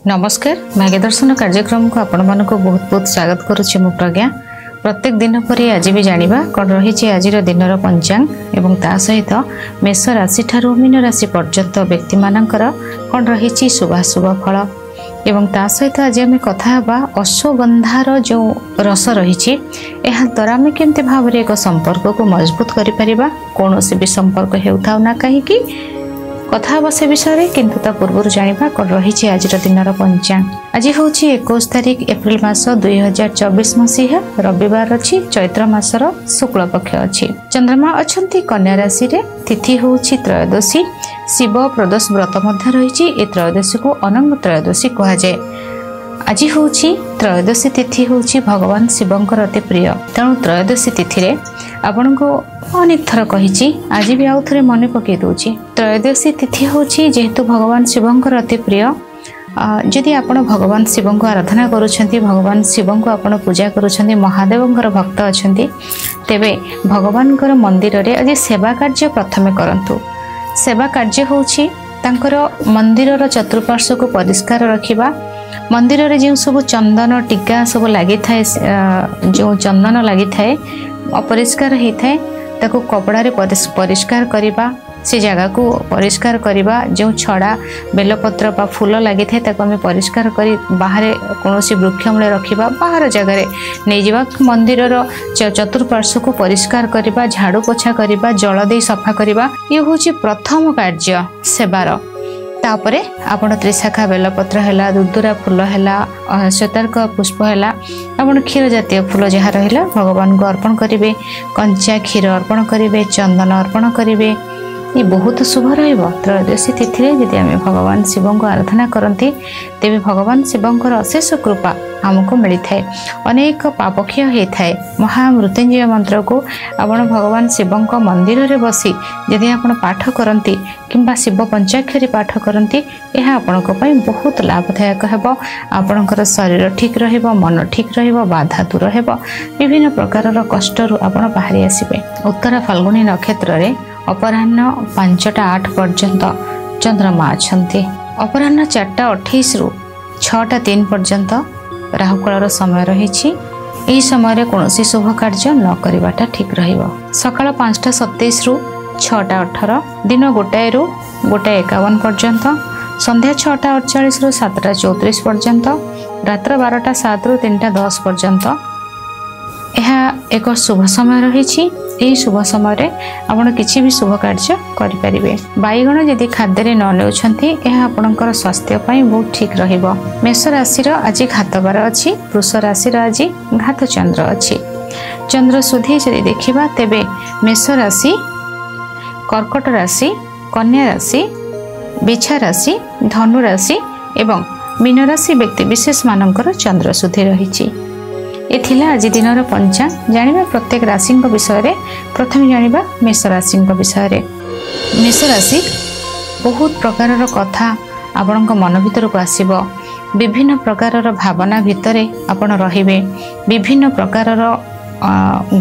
ନମସ୍କାର ଭାଗ୍ୟଦର୍ଶନ କାର୍ଯ୍ୟକ୍ରମକୁ ଆପଣମାନଙ୍କୁ ବହୁତ ବହୁତ ସ୍ୱାଗତ କରୁଛି ମୁଁ ପ୍ରଜ୍ଞା। ପ୍ରତ୍ୟେକ ଦିନ ପରି ଆଜି ବି ଜାଣିବା କ'ଣ ରହିଛି ଆଜିର ଦିନର ପଞ୍ଚାଙ୍ଗ ଏବଂ ତା ସହିତ ମେଷ ରାଶିଠାରୁ ମୀନ ରାଶି ପର୍ଯ୍ୟନ୍ତ ବ୍ୟକ୍ତିମାନଙ୍କର କ'ଣ ରହିଛି ଶୁଭାଶୁଭ ଫଳ। ଏବଂ ତା ସହିତ ଆଜି ଆମେ କଥା ହେବା ଅଶ୍ୱଗନ୍ଧାର ଯେଉଁ ରସ ରହିଛି ଏହା ଦ୍ୱାରା ଆମେ କେମିତି ଭାବରେ ଏକ ସମ୍ପର୍କକୁ ମଜବୁତ କରିପାରିବା? କୌଣସି ବି ସମ୍ପର୍କ ହେଉଥାଉ ନା କାହିଁକି? କଥା ହେବା ସେ ବିଷୟରେ କିନ୍ତୁ ତା ପୂର୍ବରୁ ଜାଣିବା କ'ଣ ରହିଛି ଆଜିର ଦିନର ପଞ୍ଚାଙ୍ଗ ଆଜି ହେଉଛି ଏକୋଇଶ ତାରିଖ ଏପ୍ରିଲ ମାସ ଦୁଇ ହଜାର ଚବିଶ ମସିହା ରବିବାର ଅଛି ଚୈତ୍ର ମାସର ଶୁକ୍ଳପକ୍ଷ ଅଛି। ଚନ୍ଦ୍ରମା ଅଛନ୍ତି କନ୍ୟା ରାଶିରେ ତିଥି ହେଉଛି ତ୍ରୟୋଦଶୀ ଶିବ ପ୍ରଦୋଷ ବ୍ରତ ମଧ୍ୟ ରହିଛି ଏ ତ୍ରୟୋଦଶୀକୁ ଅନଙ୍ଗ ତ୍ରୟୋଦଶୀ କୁହାଯାଏ। ଆଜି ହେଉଛି ତ୍ରୟୋଦଶୀ ତିଥି ହେଉଛି ଭଗବାନ ଶିବଙ୍କର ଅତି ପ୍ରିୟ। ତେଣୁ ତ୍ରୟୋଦଶୀ ତିଥିରେ ଆପଣଙ୍କୁ ଅନେକ ଥର କହିଛି ଆଜି ବି ଆଉ ଥରେ ମନେ ପକାଇ ଦେଉଛି। ତ୍ରୟୋଦଶୀ ତିଥି ହେଉଛି ଯେହେତୁ ଭଗବାନ ଶିବଙ୍କର ଅତି ପ୍ରିୟ। ଯଦି ଆପଣ ଭଗବାନ ଶିବଙ୍କୁ ଆରାଧନା କରୁଛନ୍ତି ଭଗବାନ ଶିବଙ୍କୁ ଆପଣ ପୂଜା କରୁଛନ୍ତି ମହାଦେବଙ୍କର ଭକ୍ତ ଅଛନ୍ତି ତେବେ ଭଗବାନଙ୍କର ମନ୍ଦିରରେ ଆଜି ସେବା କାର୍ଯ୍ୟ ପ୍ରଥମେ କରନ୍ତୁ। ସେବା କାର୍ଯ୍ୟ ହେଉଛି ତାଙ୍କର ମନ୍ଦିରର ଚତୁଃପାର୍ଶ୍ୱକୁ ପରିଷ୍କାର ରଖିବା। ମନ୍ଦିରରେ ଯେଉଁ ସବୁ ଚନ୍ଦନ ଟୀକା ସବୁ ଲାଗିଥାଏ ଯେଉଁ ଚନ୍ଦନ ଲାଗିଥାଏ ଅପରିଷ୍କାର ହେଇଥାଏ ତାକୁ କପଡ଼ାରେ ପରିଷ୍କାର କରିବା ସେ ଜାଗାକୁ ପରିଷ୍କାର କରିବା ଯେଉଁ ଛଡ଼ା ବେଲପତ୍ର ବା ଫୁଲ ଲାଗିଥାଏ ତାକୁ ଆମେ ପରିଷ୍କାର କରି ବାହାରେ କୌଣସି ବୃକ୍ଷମୂଳେ ରଖିବା ବାହାର ଜାଗାରେ ନେଇଯିବା ମନ୍ଦିରର ଚତୁଃପାର୍ଶ୍ୱକୁ ପରିଷ୍କାର କରିବା ଝାଡ଼ୁ ପୋଛା କରିବା ଜଳ ଦେଇ ସଫା କରିବା ଇଏ ହେଉଛି ପ୍ରଥମ କାର୍ଯ୍ୟ ସେବାର। ତାପରେ ଆପଣ ତ୍ରିଶାଖା ବେଲପତ୍ର ହେଲା ଦୁଦୁରା ଫୁଲ ହେଲା ଶ୍ୱେତାର୍କ ପୁଷ୍ପ ହେଲା ଆପଣ କ୍ଷୀର ଜାତୀୟ ଫୁଲ ଯାହା ରହିଲା ଭଗବାନଙ୍କୁ ଅର୍ପଣ କରିବେ କଞ୍ଚା କ୍ଷୀର ଅର୍ପଣ କରିବେ ଚନ୍ଦନ ଅର୍ପଣ କରିବେ ଏ ବହୁତ ଶୁଭ ରହିବ। ତ୍ରୟୋଦଶୀ ତିଥିରେ ଯଦି ଆମେ ଭଗବାନ ଶିବଙ୍କୁ ଆରାଧନା କରନ୍ତି ତେବେ ଭଗବାନ ଶିବଙ୍କର ଅଶେଷ କୃପା ଆମକୁ ମିଳିଥାଏ। ଅନେକ ପାପକ୍ଷୟ ହୋଇଥାଏ। ମହାମୃତ୍ୟୁଞ୍ଜୟ ମନ୍ତ୍ରକୁ ଆପଣ ଭଗବାନ ଶିବଙ୍କ ମନ୍ଦିରରେ ବସି ଯଦି ଆପଣ ପାଠ କରନ୍ତି କିମ୍ବା ଶିବ ପଞ୍ଚାକ୍ଷରୀ ପାଠ କରନ୍ତି ଏହା ଆପଣଙ୍କ ପାଇଁ ବହୁତ ଲାଭଦାୟକ ହେବ। ଆପଣଙ୍କର ଶରୀର ଠିକ୍ ରହିବ ମନ ଠିକ୍ ରହିବ ବାଧା ଦୂର ହେବ। ବିଭିନ୍ନ ପ୍ରକାରର କଷ୍ଟରୁ ଆପଣ ବାହାରି ଆସିବେ। ଉତ୍ତର ଫାଲ୍ଗୁଣୀ ନକ୍ଷତ୍ରରେ ଅପରାହ୍ନ ପାଞ୍ଚଟା ଆଠ ପର୍ଯ୍ୟନ୍ତ ଚନ୍ଦ୍ରମା ଅଛନ୍ତି। ଅପରାହ୍ନ ଚାରିଟା ଅଠେଇଶରୁ ଛଅଟା ତିନି ପର୍ଯ୍ୟନ୍ତ ରାହୁକାଳର ସମୟ ରହିଛି। ଏହି ସମୟରେ କୌଣସି ଶୁଭ କାର୍ଯ୍ୟ ନ କରିବାଟା ଠିକ୍ ରହିବ। ସକାଳ ପାଞ୍ଚଟା ସତେଇଶରୁ ଛଅଟା ଅଠର ଦିନ ଗୋଟାଏରୁ ଗୋଟାଏ ଏକାବନ ପର୍ଯ୍ୟନ୍ତ ସନ୍ଧ୍ୟା ଛଅଟା ଅଡ଼ଚାଳିଶରୁ ସାତଟା ଚଉତିରିଶ ପର୍ଯ୍ୟନ୍ତ ରାତ୍ର ବାରଟା ସାତରୁ ତିନିଟା ଦଶ ପର୍ଯ୍ୟନ୍ତ ଏହା ଏକ ଶୁଭ ସମୟ ରହିଛି। ଏହି ଶୁଭ ସମୟରେ ଆପଣ କିଛି ବି ଶୁଭ କାର୍ଯ୍ୟ କରିପାରିବେ। ବାଇଗଣ ଯଦି ଖାଦ୍ୟରେ ନ ନେଉଛନ୍ତି ଏହା ଆପଣଙ୍କର ସ୍ୱାସ୍ଥ୍ୟ ପାଇଁ ବହୁତ ଠିକ୍ ରହିବ। ମେଷ ରାଶିର ଆଜି ଘାତବାର ଅଛି ବୃଷ ରାଶିର ଆଜି ଘାତ ଚନ୍ଦ୍ର ଅଛି। ଚନ୍ଦ୍ର ସୁଧି ଯଦି ଦେଖିବା ତେବେ ମେଷ ରାଶି କର୍କଟ ରାଶି କନ୍ୟା ରାଶି ବିଛା ରାଶି ଧନୁ ରାଶି ଏବଂ ମୀନ ରାଶି ବ୍ୟକ୍ତିବିଶେଷମାନଙ୍କର ଚନ୍ଦ୍ର ସୁଧି ରହିଛି। ଏ ଥିଲା ଆଜି ଦିନର ପଞ୍ଚାଙ୍ଗ। ଜାଣିବା ପ୍ରତ୍ୟେକ ରାଶିଙ୍କ ବିଷୟରେ। ପ୍ରଥମେ ଜାଣିବା ମେଷ ରାଶିଙ୍କ ବିଷୟରେ। ମେଷ ରାଶି ବହୁତ ପ୍ରକାରର କଥା ଆପଣଙ୍କ ମନ ଭିତରକୁ ଆସିବ। ବିଭିନ୍ନ ପ୍ରକାରର ଭାବନା ଭିତରେ ଆପଣ ରହିବେ। ବିଭିନ୍ନ ପ୍ରକାରର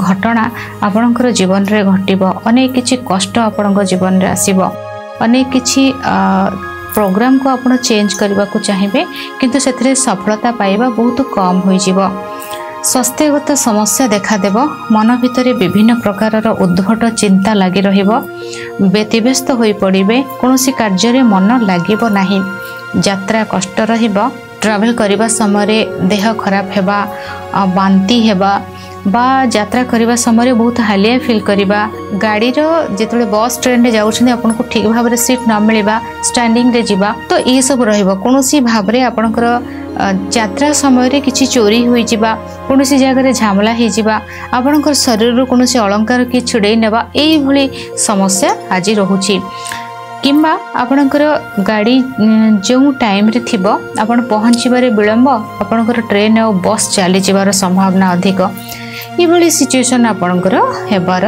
ଘଟଣା ଆପଣଙ୍କର ଜୀବନରେ ଘଟିବ। ଅନେକ କିଛି କଷ୍ଟ ଆପଣଙ୍କ ଜୀବନରେ ଆସିବ। ଅନେକ କିଛି ପ୍ରୋଗ୍ରାମକୁ ଆପଣ ଚେଞ୍ଜ କରିବାକୁ ଚାହିଁବେ। କିନ୍ତୁ ସେଥିରେ ସଫଳତା ପାଇବା ବହୁତ କମ୍ ହୋଇଯିବ। ସ୍ୱାସ୍ଥ୍ୟଗତ ସମସ୍ୟା ଦେଖାଦେବ ମନ ଭିତରେ ବିଭିନ୍ନ ପ୍ରକାରର ଉଦ୍ଭଟ ଚିନ୍ତା ଲାଗି ରହିବ। ବ୍ୟତିବ୍ୟସ୍ତ ହୋଇପଡ଼ିବେ କୌଣସି କାର୍ଯ୍ୟରେ ମନ ଲାଗିବ ନାହିଁ। ଯାତ୍ରା କଷ୍ଟ ରହିବ ଟ୍ରାଭେଲ୍ କରିବା ସମୟରେ ଦେହ ଖରାପ ହେବା ବାନ୍ତି ହେବା বা যাত্রা করা সময় বহু হালিয়া ফিল করা গাড়ির যেত বস ট্রেন্রে যাচ্ছেন আপনার ঠিক ভাবে সিট ন মিলবা স্টাণ্ডিংরে যা তো এইসব রহব কৌশি ভাবে আপনার যাত্রা সময় কিছু চোরি হয়ে যা কোণী জায়গায় ঝামলা হয়ে যা আপনার শরীর কোণী অলঙ্কার কি ছুড়াই নেওয়া এইভাবে সমস্যা আজ রয়েছে কিংবা আপনার গাড়ি যে টাইমে থিব আপনার পহঞ্চবার বিলম্ব আপনার ট্রেন ও বস চালিযার সম্ভাবনা অধিক ଏଭଳି ସିଚୁଏସନ୍ ଆପଣଙ୍କର ହେବାର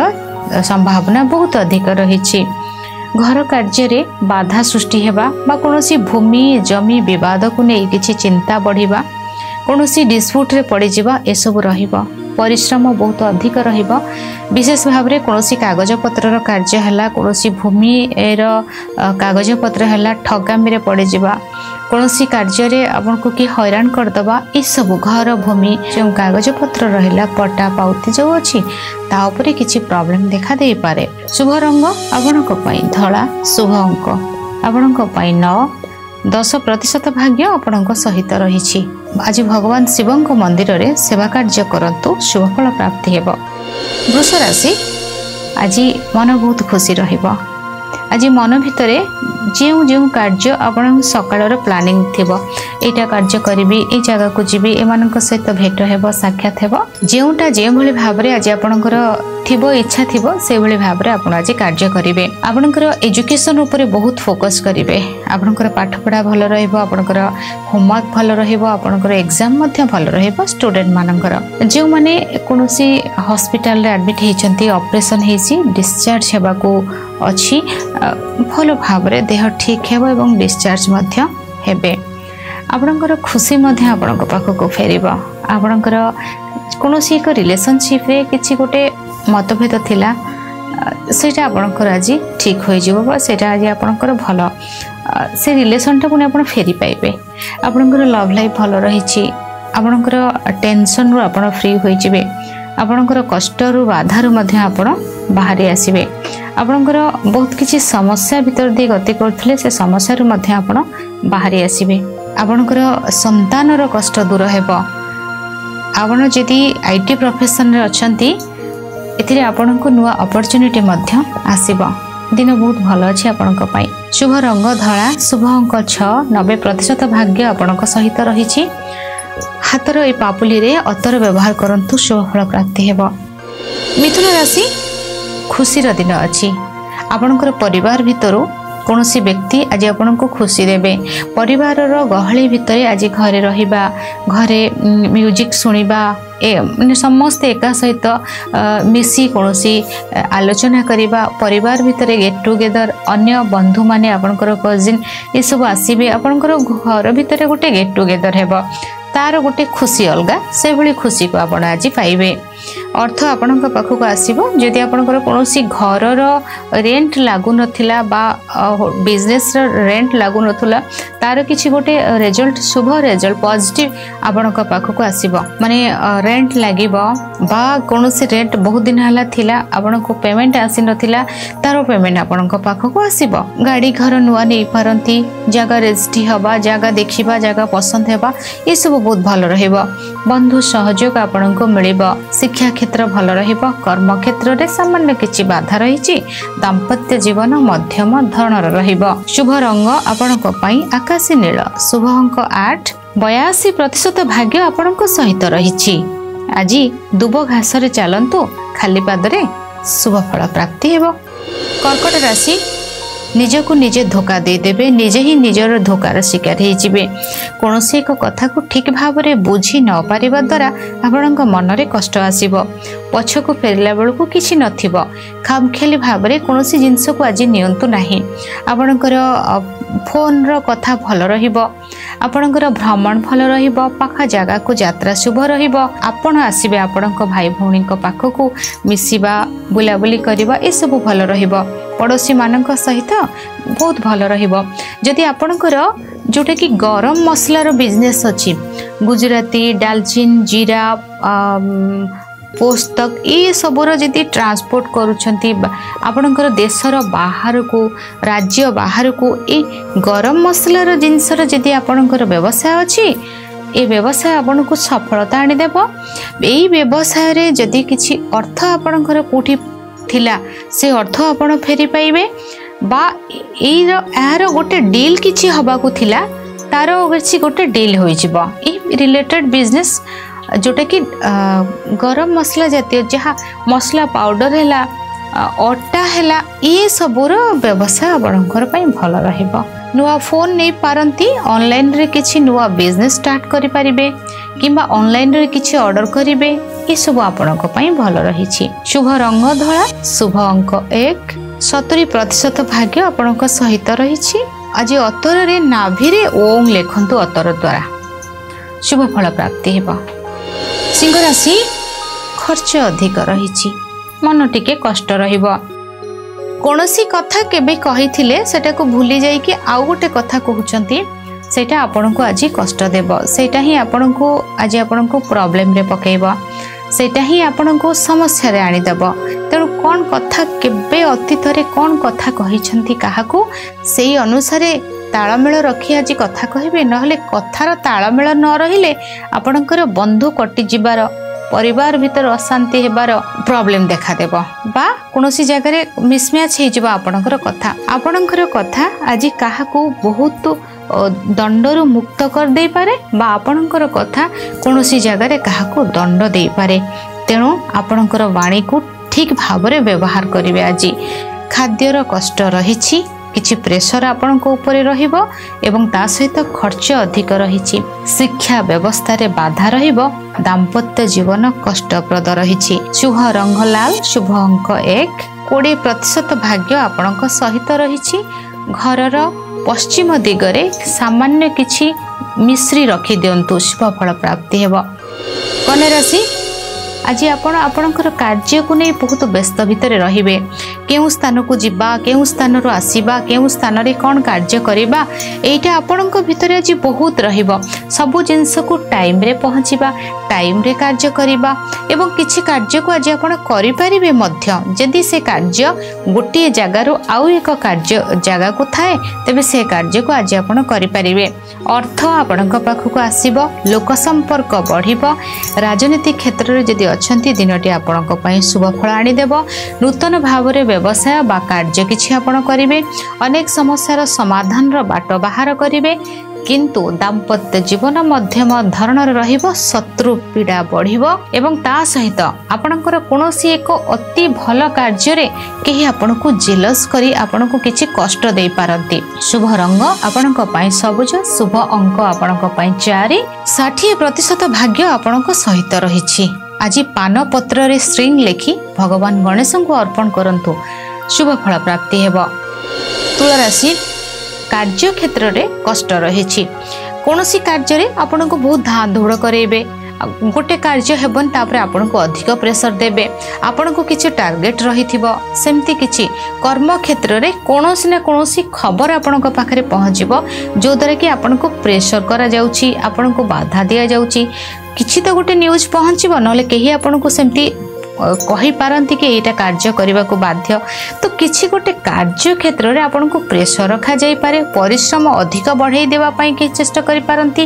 ସମ୍ଭାବନା ବହୁତ ଅଧିକ ରହିଛି। ଘର କାର୍ଯ୍ୟରେ ବାଧା ସୃଷ୍ଟି ହେବା ବା କୌଣସି ଭୂମି ଜମି ବିବାଦକୁ ନେଇ କିଛି ଚିନ୍ତା ବଢ଼ିବା କୌଣସି ଡିସ୍ପ୍ୟୁଟ୍ରେ ପଡ଼ିଯିବା ଏସବୁ ରହିବ। ପରିଶ୍ରମ ବହୁତ ଅଧିକ ରହିବ। ବିଶେଷ ଭାବରେ କୌଣସି କାଗଜପତ୍ରର କାର୍ଯ୍ୟ ହେଲା କୌଣସି ଭୂମିର କାଗଜପତ୍ର ହେଲା ଠଗାମିରେ ପଡ଼ିଯିବା କୌଣସି କାର୍ଯ୍ୟରେ ଆପଣଙ୍କୁ କିଏ ହଇରାଣ କରିଦେବା ଏସବୁ ଘର ଭୂମି ଯେଉଁ କାଗଜପତ୍ର ରହିଲା ପଟା ପାଉତି ଯେଉଁ ଅଛି ତା ଉପରେ କିଛି ପ୍ରୋବ୍ଲେମ୍ ଦେଖା ଦେଇପାରେ। ଶୁଭ ରଙ୍ଗ ଆପଣଙ୍କ ପାଇଁ ଧଳା ଶୁଭ ଅଙ୍କ ଆପଣଙ୍କ ପାଇଁ ନଅ। ଦଶ ପ୍ରତିଶତ ଭାଗ୍ୟ ଆପଣଙ୍କ ସହିତ ରହିଛି। ଆଜି ଭଗବାନ ଶିବଙ୍କ ମନ୍ଦିରରେ ସେବା କାର୍ଯ୍ୟ କରନ୍ତୁ ଶୁଭଫଳ ପ୍ରାପ୍ତି ହେବ। ବୃଷ ରାଶି ଆଜି ମନ ବହୁତ ଖୁସି ରହିବ। ଆଜି ମନ ଭିତରେ ଯେଉଁ ଯେଉଁ କାର୍ଯ୍ୟ ଆପଣଙ୍କ ସକାଳର ପ୍ଲାନିଂ ଥିବ ଏଇଟା କାର୍ଯ୍ୟ କରିବି ଏଇ ଜାଗାକୁ ଯିବି ଏମାନଙ୍କ ସହିତ ଭେଟ ହେବ ସାକ୍ଷାତ ହେବ ଯେଉଁଟା ଯେଉଁଭଳି ଭାବରେ ଆଜି ଆପଣଙ୍କର ଥିବ ଇଚ୍ଛା ଥିବ ସେଇଭଳି ଭାବରେ ଆପଣ ଆଜି କାର୍ଯ୍ୟ କରିବେ। ଆପଣଙ୍କର ଏଜୁକେସନ୍ ଉପରେ ବହୁତ ଫୋକସ୍ କରିବେ। ଆପଣଙ୍କର ପାଠପଢ଼ା ଭଲ ରହିବ ଆପଣଙ୍କର ହୋମୱାର୍କ ଭଲ ରହିବ ଆପଣଙ୍କର ଏକ୍ଜାମ୍ ମଧ୍ୟ ଭଲ ରହିବ ଷ୍ଟୁଡେଣ୍ଟମାନଙ୍କର ଯେଉଁମାନେ କୌଣସି ହସ୍ପିଟାଲରେ ଆଡ଼ମିଟ୍ ହେଇଛନ୍ତି ଅପରେସନ୍ ହେଇଛି ଡିସଚାର୍ଜ ହେବାକୁ ଅଛି ଭଲ ଭାବରେ ଦେହ ଠିକ୍ ହେବ ଏବଂ ଡିସଚାର୍ଜ ମଧ୍ୟ ହେବେ। ଆପଣଙ୍କର ଖୁସି ମଧ୍ୟ ଆପଣଙ୍କ ପାଖକୁ ଫେରିବ। ଆପଣଙ୍କର କୌଣସି ଏକ ରିଲେସନସିପ୍ରେ କିଛି ଗୋଟେ ମତଭେଦ ଥିଲା ସେଇଟା ଆପଣଙ୍କର ଆଜି ଠିକ୍ ହୋଇଯିବ ବା ସେଇଟା ଆଜି ଆପଣଙ୍କର ଭଲ। ସେ ରିଲେସନ୍ଟା ପୁଣି ଆପଣ ଫେରି ପାଇବେ। ଆପଣଙ୍କର ଲଭ୍ ଲାଇଫ୍ ଭଲ ରହିଛି। ଆପଣଙ୍କର ଟେନସନ୍ରୁ ଆପଣ ଫ୍ରି ହୋଇଯିବେ। ଆପଣଙ୍କର କଷ୍ଟରୁ ବାଧାରୁ ମଧ୍ୟ ଆପଣ ବାହାରି ଆସିବେ। ଆପଣଙ୍କର ବହୁତ କିଛି ସମସ୍ୟା ଭିତର ଦେଇ ଗତି କରୁଥିଲେ ସେ ସମସ୍ୟାରୁ ମଧ୍ୟ ଆପଣ ବାହାରି ଆସିବେ। ଆପଣଙ୍କର ସନ୍ତାନର କଷ୍ଟ ଦୂର ହେବ। ଆପଣ ଯଦି ଆଇ ଟି ପ୍ରଫେସନରେ ଅଛନ୍ତି ଏଥିରେ ଆପଣଙ୍କୁ ନୂଆ ଅପରଚ୍ୟୁନିଟି ମଧ୍ୟ ଆସିବ। ଦିନ ବହୁତ ଭଲ ଅଛି ଆପଣଙ୍କ ପାଇଁ। ଶୁଭ ରଙ୍ଗ ଧଳା ଶୁଭ ଅଙ୍କ ଛଅ ନବେ ପ୍ରତିଶତ ଭାଗ୍ୟ ଆପଣଙ୍କ ସହିତ ରହିଛି। ହାତର ଏ ପାପୁଲିରେ ଅତର ବ୍ୟବହାର କରନ୍ତୁ ଶୁଭ ଫଳ ପ୍ରାପ୍ତି ହେବ। ମିଥୁନ ରାଶି ଖୁସିର ଦିନ ଅଛି। ଆପଣଙ୍କର ପରିବାର ଭିତରୁ କୌଣସି ବ୍ୟକ୍ତି ଆଜି ଆପଣଙ୍କୁ ଖୁସି ଦେବେ। ପରିବାରର ଗହଳି ଭିତରେ ଆଜି ଘରେ ରହିବା ଘରେ ମ୍ୟୁଜିକ୍ ଶୁଣିବା ଏ ମାନେ ସମସ୍ତେ ଏକା ସହିତ ମିଶି କୌଣସି ଆଲୋଚନା କରିବା ପରିବାର ଭିତରେ ଗେଟ୍ ଟୁଗେଦର ଅନ୍ୟ ବନ୍ଧୁମାନେ ଆପଣଙ୍କର କଜିନ୍ ଏସବୁ ଆସିବେ ଆପଣଙ୍କର ଘର ଭିତରେ ଗୋଟେ ଗେଟ୍ ଟୁଗେଦର ହେବ। ତାର ଗୋଟେ ଖୁସି ଅଲଗା ସେଭଳି ଖୁସିକୁ ଆପଣ ଆଜି ପାଇବେ। অর্থ আপনার পাখক আসব। যদি আপনার কোণী ঘরর রেট লাগু লাগুনলা বা বিজনেসর রেট লাগু লাগুনলা তার কিছু গোটে রেজল্ট শুভ রেজল্ট পজিটিভ আপনার পাখক আসব। মানে রেট লাগিব বা কোণী রেট বহুত দিন হল লা আপনার পেমেন্ট আসি নথিলা তার পেমেন্ট আপনার পাখক আসব গাড়ি ঘর নূয়া নিয়ে পারি জায়গা রেজিস্ট্রি হওয়া জায়গা দেখা জায়গা পছন্দ হওয়া এসব বহু ভালো রহব ବନ୍ଧୁ ସହଯୋଗ ଆପଣଙ୍କୁ ମିଳିବ। ଶିକ୍ଷା କ୍ଷେତ୍ର ଭଲ ରହିବ କର୍ମକ୍ଷେତ୍ରରେ ସାମାନ୍ୟ କିଛି ବାଧା ରହିଛି ଦାମ୍ପତ୍ୟ ଜୀବନ ମଧ୍ୟମ ଧରଣର ରହିବ। ଶୁଭ ରଙ୍ଗ ଆପଣଙ୍କ ପାଇଁ ଆକାଶୀ ନୀଳ। ଶୁଭ ଅଙ୍କ ଆଠ ବୟାଅଶୀ ପ୍ରତିଶତ ଭାଗ୍ୟ ଆପଣଙ୍କ ସହିତ ରହିଛି। ଆଜି ଦୁବ ଘାସରେ ଚାଲନ୍ତୁ ଖାଲି ପାଦରେ ଶୁଭ ଫଳ ପ୍ରାପ୍ତି ହେବ। କର୍କଟ ରାଶି ନିଜକୁ ନିଜେ ଧୋକା ଦେଇଦେବେ ନିଜେ ହିଁ ନିଜର ଧୋକାର ଶିକାର ହେଇଯିବେ। କୌଣସି ଏକ କଥାକୁ ଠିକ୍ ଭାବରେ ବୁଝି ନ ପାରିବା ଦ୍ୱାରା ଆପଣଙ୍କ ମନରେ କଷ୍ଟ ଆସିବ। ପଛକୁ ଫେରିଲା ବେଳକୁ କିଛି ନଥିବ। ଖାମଖିଆଲି ଭାବରେ କୌଣସି ଜିନିଷକୁ ଆଜି ନିଅନ୍ତୁ ନାହିଁ। ଆପଣଙ୍କର ଫୋନ୍ର କଥା ଭଲ ରହିବ। ଆପଣଙ୍କର ଭ୍ରମଣ ଭଲ ରହିବ। ପାଖ ଜାଗାକୁ ଯାତ୍ରା ଶୁଭ ରହିବ। ଆପଣ ଆସିବେ ଆପଣଙ୍କ ଭାଇ ଭଉଣୀଙ୍କ ପାଖକୁ ମିଶିବା ବୁଲାବୁଲି କରିବା ଏସବୁ ଭଲ ରହିବ। ପଡ଼ୋଶୀମାନଙ୍କ ସହିତ ବହୁତ ଭଲ ରହିବ। ଯଦି ଆପଣଙ୍କର ଯେଉଁଟାକି ଗରମ ମସଲାର ବିଜନେସ୍ ଅଛି ଗୁଜୁରାତି ଡାଲଚିନ୍ ଜିରା ପୋସ୍ତକ ଏସବୁର ଯଦି ଟ୍ରାନ୍ସପୋର୍ଟ କରୁଛନ୍ତି ଆପଣଙ୍କର ଦେଶର ବାହାରକୁ ରାଜ୍ୟ ବାହାରକୁ ଏ ଗରମ ମସଲାର ଜିନିଷର ଯଦି ଆପଣଙ୍କର ବ୍ୟବସାୟ ଅଛି ଏ ବ୍ୟବସାୟ ଆପଣଙ୍କୁ ସଫଳତା ଆଣିଦେବ। ଏଇ ବ୍ୟବସାୟରେ ଯଦି କିଛି ଅର୍ଥ ଆପଣଙ୍କର କେଉଁଠି ଥିଲା ସେ ଅର୍ଥ ଆପଣ ଫେରି ପାଇବେ। ବା ଏଇର ଏହାର ଗୋଟେ ଡିଲ୍ କିଛି ହେବାକୁ ଥିଲା ତାର କିଛି ଗୋଟେ ଡିଲ୍ ହୋଇଯିବ। ଏଇ ରିଲେଟେଡ୍ ବିଜନେସ୍ ଯେଉଁଟାକି ଗରମ ମସଲା ଜାତୀୟ ଯାହା ମସଲା ପାଉଡ଼ର ହେଲା ଅଟା ହେଲା ଏସବୁର ବ୍ୟବସାୟ ଆପଣଙ୍କର ପାଇଁ ଭଲ ରହିବ। ନୂଆ ଫୋନ୍ ନେଇପାରନ୍ତି ଅନଲାଇନ୍ରେ କିଛି ନୂଆ ବିଜନେସ୍ ଷ୍ଟାର୍ଟ କରିପାରିବେ କିମ୍ବା ଅନଲାଇନ୍ରେ କିଛି ଅର୍ଡ଼ର କରିବେ ଏସବୁ ଆପଣଙ୍କ ପାଇଁ ଭଲ ରହିଛି। ଶୁଭ ରଙ୍ଗ ଧଳା ଶୁଭ ଅଙ୍କ ଏକ ସତୁରି ପ୍ରତିଶତ ଭାଗ୍ୟ ଆପଣଙ୍କ ସହିତ ରହିଛି। ଆଜି ଅତରରେ ନାଭିରେ ଓଂ ଲେଖନ୍ତୁ ଅତର ଦ୍ୱାରା ଶୁଭ ଫଳ ପ୍ରାପ୍ତି ହେବ। ସିଂହ ରାଶି ଖର୍ଚ୍ଚ ଅଧିକ ରହିଛି। ମନ ଟିକେ କଷ୍ଟ ରହିବ। କୌଣସି କଥା କେବେ କହିଥିଲେ ସେଟାକୁ ଭୁଲି ଯାଇକି ଆଉ ଗୋଟେ କଥା କହୁଛନ୍ତି ସେଇଟା ଆପଣଙ୍କୁ ଆଜି କଷ୍ଟ ଦେବ। ସେଇଟା ହିଁ ଆପଣଙ୍କୁ ଆଜି ଆପଣଙ୍କୁ ପ୍ରୋବ୍ଲେମରେ ପକାଇବ। ସେଇଟା ହିଁ ଆପଣଙ୍କୁ ସମସ୍ୟାରେ ଆଣିଦେବ। ତେଣୁ କ'ଣ କଥା କେବେ ଅତୀତରେ କ'ଣ କଥା କହିଛନ୍ତି କାହାକୁ ସେଇ ଅନୁସାରେ ତାଳମେଳ ରଖି ଆଜି କଥା କହିବେ ନହେଲେ କଥାର ତାଳମେଳ ନ ରହିଲେ ଆପଣଙ୍କର ବନ୍ଧୁ କଟିଯିବାର ପରିବାର ଭିତରେ ଅଶାନ୍ତି ହେବାର ପ୍ରୋବ୍ଲେମ ଦେଖାଦେବ। ବା କୌଣସି ଜାଗାରେ ମିସମ୍ୟାଚ୍ ହେଇଯିବ ଆପଣଙ୍କର କଥା। ଆପଣଙ୍କର କଥା ଆଜି କାହାକୁ ବହୁତ ଦଣ୍ଡରୁ ମୁକ୍ତ କରିଦେଇପାରେ ବା ଆପଣଙ୍କର କଥା କୌଣସି ଜାଗାରେ କାହାକୁ ଦଣ୍ଡ ଦେଇପାରେ। ତେଣୁ ଆପଣଙ୍କର ବାଣୀକୁ ଠିକ୍ ଭାବରେ ବ୍ୟବହାର କରିବେ ଆଜି। ଖାଦ୍ୟର କଷ୍ଟ ରହିଛି କିଛି ପ୍ରେସର ଆପଣଙ୍କ ଉପରେ ରହିବ ଏବଂ ତା ସହିତ ଖର୍ଚ୍ଚ ଅଧିକ ରହିଛି। ଶିକ୍ଷା ବ୍ୟବସ୍ଥାରେ ବାଧା ରହିବ ଦାମ୍ପତ୍ୟ ଜୀବନ କଷ୍ଟପ୍ରଦ ରହିଛି। ଶୁଭ ରଙ୍ଗ ଲାଲ ଶୁଭ ଅଙ୍କ ଏକ। କୋଡ଼ିଏ ପ୍ରତିଶତ ଭାଗ୍ୟ ଆପଣଙ୍କ ସହିତ ରହିଛି। ଘରର ପଶ୍ଚିମ ଦିଗରେ ସାମାନ୍ୟ କିଛି ମିଶ୍ରି ରଖିଦିଅନ୍ତୁ। ଶୁଭ ଫଳ ପ୍ରାପ୍ତି ହେବ। କନ୍ୟା ରାଶି ଆଜି ଆପଣ ଆପଣଙ୍କର କାର୍ଯ୍ୟକୁ ନେଇ ବହୁତ ବ୍ୟସ୍ତ ଭିତରେ ରହିବେ। କେଉଁ ସ୍ଥାନକୁ ଯିବା କେଉଁ ସ୍ଥାନରୁ ଆସିବା କେଉଁ ସ୍ଥାନରେ କ'ଣ କାର୍ଯ୍ୟ କରିବା ଏଇଟା ଆପଣଙ୍କ ଭିତରେ ଆଜି ବହୁତ ରହିବ। ସବୁ ଜିନିଷକୁ ଟାଇମ୍ରେ ପହଞ୍ଚିବା ଟାଇମ୍ରେ କାର୍ଯ୍ୟ କରିବା ଏବଂ କିଛି କାର୍ଯ୍ୟକୁ ଆଜି ଆପଣ କରିପାରିବେ ମଧ୍ୟ। ଯଦି ସେ କାର୍ଯ୍ୟ ଗୋଟିଏ ଜାଗାରୁ ଆଉ ଏକ କାର୍ଯ୍ୟ ଜାଗାକୁ ଥାଏ ତେବେ ସେ କାର୍ଯ୍ୟକୁ ଆଜି ଆପଣ କରିପାରିବେ। ଅର୍ଥ ଆପଣଙ୍କ ପାଖକୁ ଆସିବ ଲୋକ ସମ୍ପର୍କ ବଢ଼ିବ ରାଜନୀତି କ୍ଷେତ୍ରରେ ଯଦି ଅଛନ୍ତି। ଦିନଟି ଆପଣଙ୍କ ପାଇଁ ଶୁଭ ଫଳ ଆଣିଦେବ। ନୂତନ ଭାବରେ ବ୍ୟବସାୟ ବା କାର୍ଯ୍ୟ କିଛି ଆପଣ କରିବେ। ଅନେକ ସମସ୍ୟାର ସମାଧାନର ବାଟ ବାହାର କରିବେ। କିନ୍ତୁ ଦାମ୍ପତ୍ୟ ଜୀବନ ମଧ୍ୟମ ଧରଣର ରହିବ ଶତ୍ରୁ ପୀଡ଼ା ବଢ଼ିବ ଏବଂ ତା ସହିତ ଆପଣଙ୍କର କୌଣସି ଏକ ଅତି ଭଲ କାର୍ଯ୍ୟରେ କେହି ଆପଣଙ୍କୁ ଜେଲସ୍ କରି ଆପଣଙ୍କୁ କିଛି କଷ୍ଟ ଦେଇପାରନ୍ତି। ଶୁଭ ରଙ୍ଗ ଆପଣଙ୍କ ପାଇଁ ସବୁଜ ଶୁଭ ଅଙ୍କ ଆପଣଙ୍କ ପାଇଁ ଚାରି। ଷାଠିଏ ପ୍ରତିଶତ ଭାଗ୍ୟ ଆପଣଙ୍କ ସହିତ ରହିଛି। ଆଜି ପାନ ପତ୍ରରେ ଷ୍ଟ୍ରିଙ୍ଗ ଲେଖି ଭଗବାନ ଗଣେଶଙ୍କୁ ଅର୍ପଣ କରନ୍ତୁ। ଶୁଭ ଫଳ ପ୍ରାପ୍ତି ହେବ। ତୁଳରାଶି କାର୍ଯ୍ୟକ୍ଷେତ୍ରରେ କଷ୍ଟ ରହିଛି। କୌଣସି କାର୍ଯ୍ୟରେ ଆପଣଙ୍କୁ ବହୁତ ଧାଁ ଧୌଡ଼ କରାଇବେ। ଗୋଟେ କାର୍ଯ୍ୟ ହେବନି ତାପରେ ଆପଣଙ୍କୁ ଅଧିକ ପ୍ରେସର ଦେବେ। ଆପଣଙ୍କୁ କିଛି ଟାର୍ଗେଟ ରହିଥିବ ସେମିତି କିଛି କର୍ମକ୍ଷେତ୍ରରେ କୌଣସି ନା କୌଣସି ଖବର ଆପଣଙ୍କ ପାଖରେ ପହଞ୍ଚିବ ଯେଉଁଦ୍ୱାରା କି ଆପଣଙ୍କୁ ପ୍ରେସର କରାଯାଉଛି ଆପଣଙ୍କୁ ବାଧା ଦିଆଯାଉଛି। କିଛି ତ ଗୋଟେ ନ୍ୟୁଜ୍ ପହଞ୍ଚିବ ନହେଲେ କେହି ଆପଣଙ୍କୁ ସେମିତି କହିପାରନ୍ତି କି ଏଇଟା କାର୍ଯ୍ୟ କରିବାକୁ ବାଧ୍ୟ। ତ କିଛି ଗୋଟେ କାର୍ଯ୍ୟ କ୍ଷେତ୍ରରେ ଆପଣଙ୍କୁ ପ୍ରେସର ରଖାଯାଇପାରେ ପରିଶ୍ରମ ଅଧିକ ବଢ଼େଇ ଦେବା ପାଇଁ କେହି ଚେଷ୍ଟା କରିପାରନ୍ତି।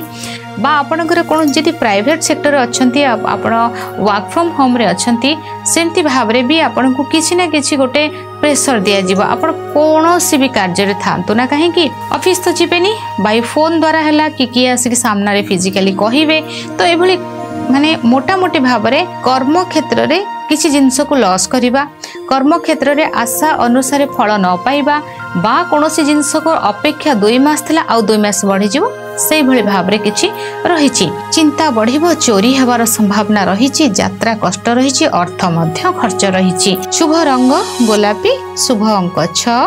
বা আপনার কোণ যদি প্রাইভেট সেক্টর অনেক আপনার ওয়ার্ক ফ্রম হোম্রে অনেক সেমতি ভাবে বি আপনার কিছু না কিছু গোটে প্রেসর দিয়াযিব আপনার কৌশি বি কার্যের থাকতু না কী অফিস তো যাবে বাই ফোন দ্বারা হল কি কি আসি সামনে ফিজিকা কহবে তো এইভাবে ମାନେ ମୋଟାମୋଟି ଭାବରେ କର୍ମକ୍ଷେତ୍ରରେ କିଛି ଜିନିଷକୁ ଲସ୍ କରିବା କର୍ମକ୍ଷେତ୍ରରେ ଆଶା ଅନୁସାରେ ଫଳ ନ ପାଇବା ବା କୌଣସି ଜିନିଷକୁ ଅପେକ୍ଷା ଦୁଇ ମାସ ଥିଲା ଆଉ ଦୁଇ ମାସ ବଢ଼ିଯିବ ସେଇଭଳି ଭାବରେ କିଛି ରହିଛି। ଚିନ୍ତା ବଢ଼ିବ ଚୋରି ହେବାର ସମ୍ଭାବନା ରହିଛି ଯାତ୍ରା କଷ୍ଟ ରହିଛି ଅର୍ଥ ମଧ୍ୟ ଖର୍ଚ୍ଚ ରହିଛି। ଶୁଭ ରଙ୍ଗ ଗୋଲାପୀ ଶୁଭ ଅଙ୍କ ଛଅ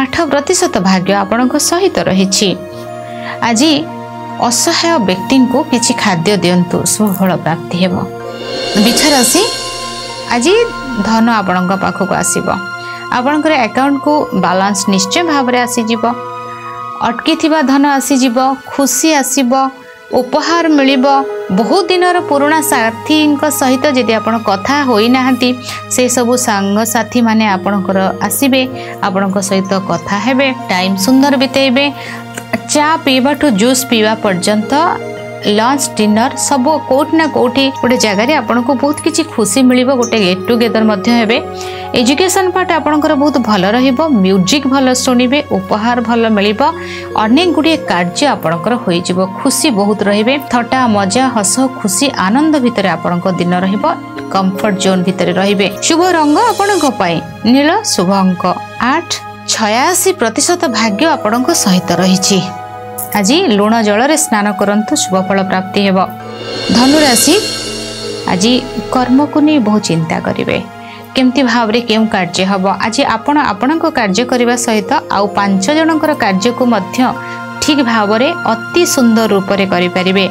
ଆଠ ପ୍ରତିଶତ ଭାଗ୍ୟ ଆପଣଙ୍କ ସହିତ ରହିଛି। ଆଜି ଅସହାୟ ବ୍ୟକ୍ତିଙ୍କୁ କିଛି ଖାଦ୍ୟ ଦିଅନ୍ତୁ ସୁଫଳ ପ୍ରାପ୍ତି ହେବ। ବିଛା ରାଶି ଆଜି ଧନ ଆପଣଙ୍କ ପାଖକୁ ଆସିବ। ଆପଣଙ୍କର ଆକାଉଣ୍ଟକୁ ବାଲାନ୍ସ ନିଶ୍ଚୟ ଭାବରେ ଆସିଯିବ। ଅଟକିଥିବା ଧନ ଆସିଯିବ ଖୁସି ଆସିବ ଉପହାର ମିଳିବ। ବହୁତ ଦିନର ପୁରୁଣା ସାଥୀଙ୍କ ସହିତ ଯଦି ଆପଣ କଥା ହୋଇନାହାନ୍ତି ସେସବୁ ସାଙ୍ଗସାଥୀମାନେ ଆପଣଙ୍କର ଆସିବେ ଆପଣଙ୍କ ସହିତ କଥା ହେବେ ଟାଇମ୍ ସୁନ୍ଦର ବିତେଇବେ। চা পিবাঠু জুস পিবা পর্যন্ত লঞ্চ ডিনর সবু কোটি না কোটি গোটে জায়গায় আপনার বহুত কিছু খুশি মিলব গোটে গেট টুগেদর হবে এজুকেশন পার্ট আপনার বহুত ভাল রহব মিউজিক ভাল শুণবে উপহার ভাল মিলব অনেক গুড়ি কার্য আপনার হয়ে যাব খুশি বহুত রহবে থটা মজা হস খুশি আনন্দ ভিতরে আপনার দিন রহব কমফর্ট জোন ভিতরে রহবে শুভ রঙ আপনার নীল শুভ অঙ্ক আট ছয়াশি প্রত ভাগ্য আপনার সহিত রয়েছে ଆଜି ଲୁଣ ଜଳରେ ସ୍ନାନ କରନ୍ତୁ ଶୁଭଫଳ ପ୍ରାପ୍ତି ହେବ। ଧନୁରାଶି ଆଜି କର୍ମକୁ ନେଇ ବହୁ ଚିନ୍ତା କରିବେ। କେମିତି ଭାବରେ କେଉଁ କାର୍ଯ୍ୟ ହେବ? ଆଜି ଆପଣ ଆପଣଙ୍କ କାର୍ଯ୍ୟ କରିବା ସହିତ ଆଉ ପାଞ୍ଚ ଜଣଙ୍କର କାର୍ଯ୍ୟକୁ ମଧ୍ୟ ଠିକ୍ ଭାବରେ ଅତି ସୁନ୍ଦର ରୂପରେ କରିପାରିବେ।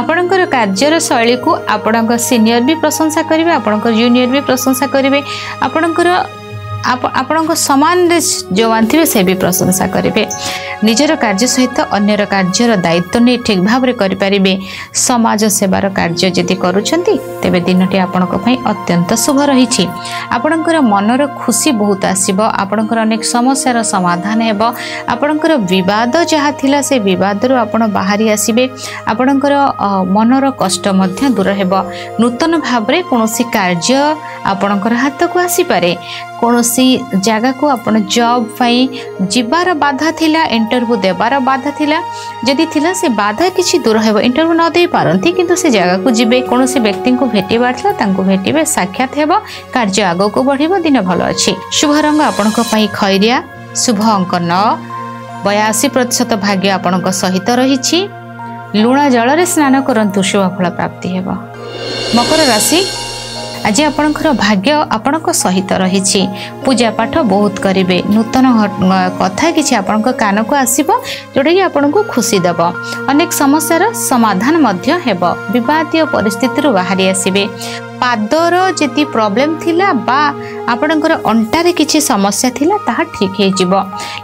ଆପଣଙ୍କର କାର୍ଯ୍ୟର ଶୈଳୀକୁ ଆପଣଙ୍କ ସିନିୟର ବି ପ୍ରଶଂସା କରିବେ ଆପଣଙ୍କ ଜୁନିୟର ବି ପ୍ରଶଂସା କରିବେ ଆପଣଙ୍କର ଆପଣଙ୍କ ସମାନରେ ଯେଉଁମାନେ ଥିବେ ସେ ବି ପ୍ରଶଂସା କରିବେ ନିଜର କାର୍ଯ୍ୟ ସହିତ ଅନ୍ୟର କାର୍ଯ୍ୟର ଦାୟିତ୍ୱ ନେଇ ଠିକ୍ ଭାବରେ କରିପାରିବେ ସମାଜ ସେବାର କାର୍ଯ୍ୟ ଯଦି କରୁଛନ୍ତି ତେବେ ଦିନଟି ଆପଣଙ୍କ ପାଇଁ ଅତ୍ୟନ୍ତ ଶୁଭ ରହିଛି ଆପଣଙ୍କର ମନର ଖୁସି ବହୁତ ଆସିବ ଆପଣଙ୍କର ଅନେକ ସମସ୍ୟାର ସମାଧାନ ହେବ ଆପଣଙ୍କର ବିବାଦ ଯାହା ଥିଲା ସେ ବିବାଦରୁ ଆପଣ ବାହାରି ଆସିବେ ଆପଣଙ୍କର ମନର କଷ୍ଟ ମଧ୍ୟ ଦୂର ହେବ ନୂତନ ଭାବରେ କୌଣସି କାର୍ଯ୍ୟ ଆପଣଙ୍କର ହାତକୁ ଆସିପାରେ କୌଣସି ଜାଗାକୁ ଆପଣ ଜବ୍ ପାଇଁ ଯିବାର ବାଧା ଥିଲା ଇଣ୍ଟରଭ୍ୟୁ ଦେବାର ବାଧା ଥିଲା। ଯଦି ଥିଲା ସେ ବାଧା କିଛି ଦୂର ହେବ। ଇଣ୍ଟରଭ୍ୟୁ ନ ଦେଇପାରନ୍ତି କିନ୍ତୁ ସେ ଜାଗାକୁ ଯିବେ କୌଣସି ବ୍ୟକ୍ତିଙ୍କୁ ଭେଟିବାର ଥିଲା ତାଙ୍କୁ ଭେଟିବେ ସାକ୍ଷାତ ହେବ କାର୍ଯ୍ୟ ଆଗକୁ ବଢ଼ିବ ଦିନ ଭଲ ଅଛି। ଶୁଭ ରଙ୍ଗ ଆପଣଙ୍କ ପାଇଁ ଖଇରିଆ ଶୁଭ ଅଙ୍କ ନଅ ବୟାଅଶୀ ପ୍ରତିଶତ ଭାଗ୍ୟ ଆପଣଙ୍କ ସହିତ ରହିଛି। ଲୁଣ ଜଳରେ ସ୍ନାନ କରନ୍ତୁ ଶୁଭ ଫଳ ପ୍ରାପ୍ତି ହେବ। ମକର ରାଶି ଆଜି ଆପଣଙ୍କର ଭାଗ୍ୟ ଆପଣଙ୍କ ସହିତ ରହିଛି। ପୂଜା ପାଠ ବହୁତ କରିବେ। ନୂତନ କଥା କିଛି ଆପଣଙ୍କ କାନକୁ ଆସିବ ଯେଉଁଟାକି ଆପଣଙ୍କୁ ଖୁସି ଦେବ। ଅନେକ ସମସ୍ୟାର ସମାଧାନ ମଧ୍ୟ ହେବ। ବିବାଦୀୟ ପରିସ୍ଥିତିରୁ ବାହାରି ଆସିବେ। ପାଦର ଯଦି ପ୍ରୋବ୍ଲେମ୍ ଥିଲା ବା ଆପଣଙ୍କର ଅଣ୍ଟାରେ କିଛି ସମସ୍ୟା ଥିଲା ତାହା ଠିକ୍ ହେଇଯିବ।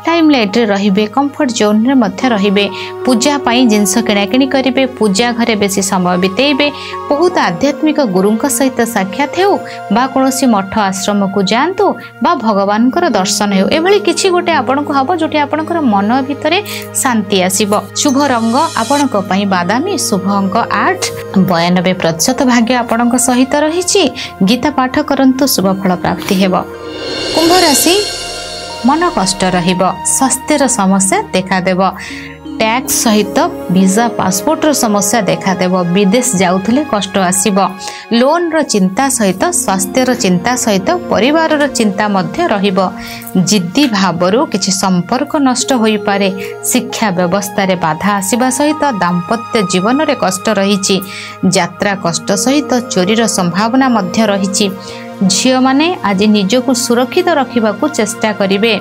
ଲାଇମ୍ ଲାଇଟ୍ରେ ରହିବେ କମ୍ଫର୍ଟ ଜୋନ୍ରେ ମଧ୍ୟ ରହିବେ। ପୂଜା ପାଇଁ ଜିନିଷ କିଣାକିଣି କରିବେ ପୂଜା ଘରେ ବେଶୀ ସମୟ ବିତେଇବେ। ବହୁତ ଆଧ୍ୟାତ୍ମିକ ଗୁରୁଙ୍କ ସହିତ ସାକ୍ଷାତ ହେଉ ବା କୌଣସି ମଠ ଆଶ୍ରମକୁ ଯାଆନ୍ତୁ ବା ଭଗବାନଙ୍କର ଦର୍ଶନ ହେଉ। ଏଭଳି କିଛି ଗୋଟେ ଆପଣଙ୍କୁ ହେବ ଯେଉଁଠି ଆପଣଙ୍କର ମନ ଭିତରେ ଶାନ୍ତି ଆସିବ। ଶୁଭ ରଙ୍ଗ ଆପଣଙ୍କ ପାଇଁ ବାଦାମୀ ଶୁଭ ଅଙ୍କ ଆଠ। ବୟାନବେ ପ୍ରତିଶତ ଭାଗ୍ୟ ଆପଣଙ୍କ ସହିତ ରହିଛି। ଗୀତା ପାଠ କରନ୍ତୁ ଶୁଭ ଫଳ ପ୍ରାପ୍ତି ହେବ। କୁମ୍ଭ ରାଶି ମନ କଷ୍ଟ ରହିବ। ସ୍ୱାସ୍ଥ୍ୟର ସମସ୍ୟା ଦେଖାଦେବ। ଟ୍ୟାକ୍ସ ସହିତ ଭିସା ପାସପୋର୍ଟର ସମସ୍ୟା ଦେଖାଦେବ। ବିଦେଶ ଯାଉଥିଲେ କଷ୍ଟ ଆସିବ। ଲୋନ୍ର ଚିନ୍ତା ସହିତ ସ୍ୱାସ୍ଥ୍ୟର ଚିନ୍ତା ସହିତ ପରିବାରର ଚିନ୍ତା ମଧ୍ୟ ରହିବ। ଜିଦ୍ଦି ଭାବରୁ କିଛି ସମ୍ପର୍କ ନଷ୍ଟ ହୋଇପାରେ। ଶିକ୍ଷା ବ୍ୟବସ୍ଥାରେ ବାଧା ଆସିବା ସହିତ ଦାମ୍ପତ୍ୟ ଜୀବନରେ କଷ୍ଟ ରହିଛି। ଯାତ୍ରା କଷ୍ଟ ସହିତ ଚୋରିର ସମ୍ଭାବନା ମଧ୍ୟ ରହିଛି। ଝିଅମାନେ ଆଜି ନିଜକୁ ସୁରକ୍ଷିତ ରଖିବାକୁ ଚେଷ୍ଟା କରିବେ।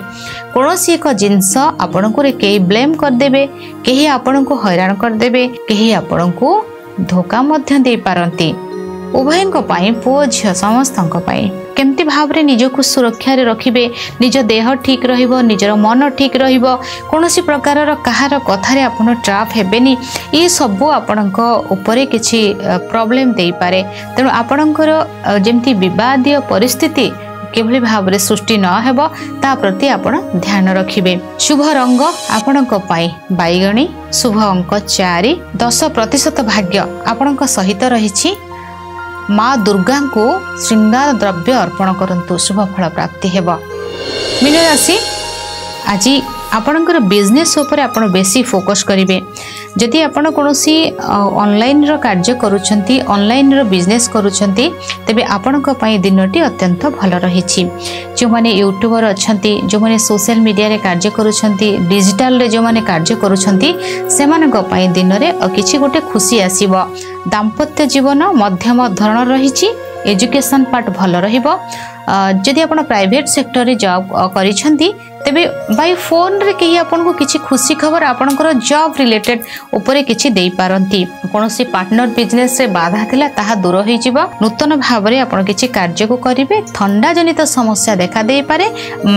କୌଣସି ଏକ ଜିନିଷ ଆପଣଙ୍କୁ କେହି ବ୍ଲେମ୍ କରିଦେବେ କେହି ଆପଣଙ୍କୁ ହଇରାଣ କରିଦେବେ କେହି ଆପଣଙ୍କୁ ଧୋକା ମଧ୍ୟ ଦେଇପାରନ୍ତି। ଉଭୟଙ୍କ ପାଇଁ ପୁଅ ଝିଅ ସମସ୍ତଙ୍କ ପାଇଁ। କେମିତି ଭାବରେ ନିଜକୁ ସୁରକ୍ଷାରେ ରଖିବେ ନିଜ ଦେହ ଠିକ୍ ରହିବ ନିଜର ମନ ଠିକ୍ ରହିବ କୌଣସି ପ୍ରକାରର କାହାର କଥାରେ ଆପଣ ଟ୍ରାପ୍ ହେବେନି ଏସବୁ ଆପଣଙ୍କ ଉପରେ କିଛି ପ୍ରୋବ୍ଲେମ୍ ଦେଇପାରେ। ତେଣୁ ଆପଣଙ୍କର ଯେମିତି ବିବାଦୀୟ ପରିସ୍ଥିତି କିଭଳି ଭାବରେ ସୃଷ୍ଟି ନ ହେବ ତା ପ୍ରତି ଆପଣ ଧ୍ୟାନ ରଖିବେ। ଶୁଭ ରଙ୍ଗ ଆପଣଙ୍କ ପାଇଁ ବାଇଗଣୀ ଶୁଭ ଅଙ୍କ ଚାରି ଦଶ ପ୍ରତିଶତ ଭାଗ୍ୟ ଆପଣଙ୍କ ସହିତ ରହିଛି। ମା ଦୁର୍ଗାଙ୍କୁ ଶୃଙ୍ଗାର ଦ୍ରବ୍ୟ ଅର୍ପଣ କରନ୍ତୁ ଶୁଭ ଫଳ ପ୍ରାପ୍ତି ହେବ। ମୀନରାଶି? ଆଜି ଆପଣଙ୍କର ବିଜନେସ୍ ଉପରେ ଆପଣ ବେଶୀ ଫୋକସ୍ କରିବେ। ଯଦି ଆପଣ କୌଣସି ଅନଲାଇନ୍ର କାର୍ଯ୍ୟ କରୁଛନ୍ତି ଅନଲାଇନ୍ର ବିଜନେସ୍ କରୁଛନ୍ତି ତେବେ ଆପଣଙ୍କ ପାଇଁ ଦିନଟି ଅତ୍ୟନ୍ତ ଭଲ ରହିଛି। ଯେଉଁମାନେ ୟୁଟ୍ୟୁବର ଅଛନ୍ତି ଯେଉଁମାନେ ସୋସିଆଲ ମିଡ଼ିଆରେ କାର୍ଯ୍ୟ କରୁଛନ୍ତି ଡିଜିଟାଲରେ ଯେଉଁମାନେ କାର୍ଯ୍ୟ କରୁଛନ୍ତି ସେମାନଙ୍କ ପାଇଁ ଦିନରେ କିଛି ଗୋଟେ ଖୁସି ଆସିବ। ଦାମ୍ପତ୍ୟ ଜୀବନ ମଧ୍ୟମ ଧରଣର ରହିଛି ଏଜୁକେସନ୍ ପାର୍ଟ ଭଲ ରହିବ। ଯଦି ଆପଣ ପ୍ରାଇଭେଟ୍ ସେକ୍ଟରରେ ଜବ୍ କରିଛନ୍ତି ତେବେ ବାଇ ଫୋନ୍ରେ କେହି ଆପଣଙ୍କୁ କିଛି ଖୁସି ଖବର ଆପଣଙ୍କର ଜବ୍ ରିଲେଟେଡ୍ ଉପରେ କିଛି ଦେଇପାରନ୍ତି। କୌଣସି ପାର୍ଟନର ବିଜନେସ୍ରେ ବାଧା ଥିଲା ତାହା ଦୂର ହୋଇଯିବ। ନୂତନ ଭାବରେ ଆପଣ କିଛି କାର୍ଯ୍ୟକୁ କରିବେ। ଥଣ୍ଡା ଜନିତ ସମସ୍ୟା ଦେଖାଦେଇପାରେ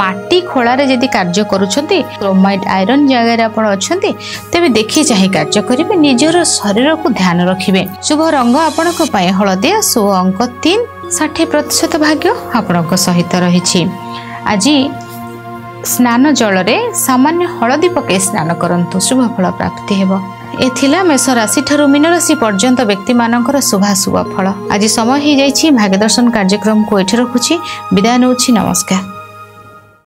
ମାଟି ଖୋଳାରେ ଯଦି କାର୍ଯ୍ୟ କରୁଛନ୍ତି କ୍ରୋମାଇଟ୍ ଆଇରନ୍ ଜାଗାରେ ଆପଣ ଅଛନ୍ତି ତେବେ ଦେଖି ଚାହିଁ କାର୍ଯ୍ୟ କରିବେ। ନିଜର ଶରୀରକୁ ଧ୍ୟାନ ରଖିବେ। ଶୁଭ ରଙ୍ଗ ଆପଣଙ୍କ ପାଇଁ ହଳଦିଆ ଶୁଭ ଅଙ୍କ ତିନି ଷାଠିଏ ପ୍ରତିଶତ ଭାଗ୍ୟ ଆପଣଙ୍କ ସହିତ ରହିଛି। ଆଜି ସ୍ନାନ ଜଳରେ ସାମାନ୍ୟ ହଳଦୀ ପକାଇ ସ୍ନାନ କରନ୍ତୁ। ଶୁଭ ଫଳ ପ୍ରାପ୍ତି ହେବ। ଏ ଥିଲା ମେଷ ରାଶିଠାରୁ ମୀନ ରାଶି ପର୍ଯ୍ୟନ୍ତ ବ୍ୟକ୍ତିମାନଙ୍କର ଶୁଭାଶୁଭ ଫଳ। ଆଜି ସମୟ ହୋଇଯାଇଛି ଭାଗ୍ୟଦର୍ଶନ କାର୍ଯ୍ୟକ୍ରମକୁ ଏଠି ରଖୁଛି। ବିଦାୟ ନେଉଛି। ନମସ୍କାର।